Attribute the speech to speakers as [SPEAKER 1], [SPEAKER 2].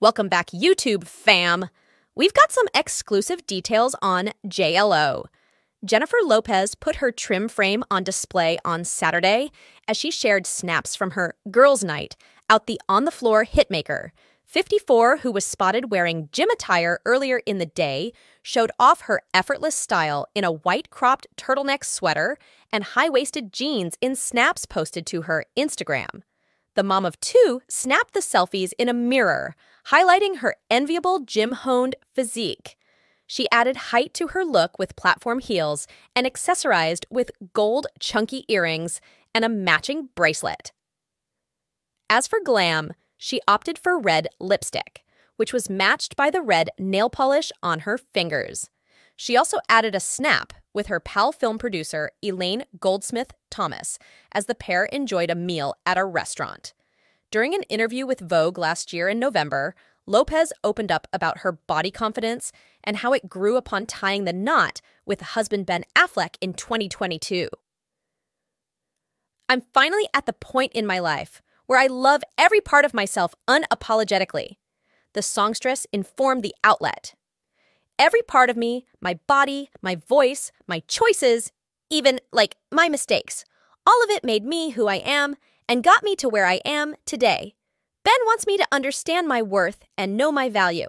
[SPEAKER 1] Welcome back, YouTube fam. We've got some exclusive details on JLO. Jennifer Lopez put her trim frame on display on Saturday as she shared snaps from her girls' night out the on the floor hitmaker. 54, who was spotted wearing gym attire earlier in the day, showed off her effortless style in a white cropped turtleneck sweater and high waisted jeans in snaps posted to her Instagram. The mom of two snapped the selfies in a mirror, highlighting her enviable gym honed physique. She added height to her look with platform heels and accessorized with gold chunky earrings and a matching bracelet. As for glam, she opted for red lipstick, which was matched by the red nail polish on her fingers. She also added a snap with her pal film producer Elaine Goldsmith Thomas as the pair enjoyed a meal at a restaurant. During an interview with Vogue last year in November, Lopez opened up about her body confidence and how it grew upon tying the knot with husband Ben Affleck in 2022. I'm finally at the point in my life where I love every part of myself unapologetically. The songstress informed the outlet. Every part of me, my body, my voice, my choices, even like my mistakes, all of it made me who I am and got me to where I am today. Ben wants me to understand my worth and know my value.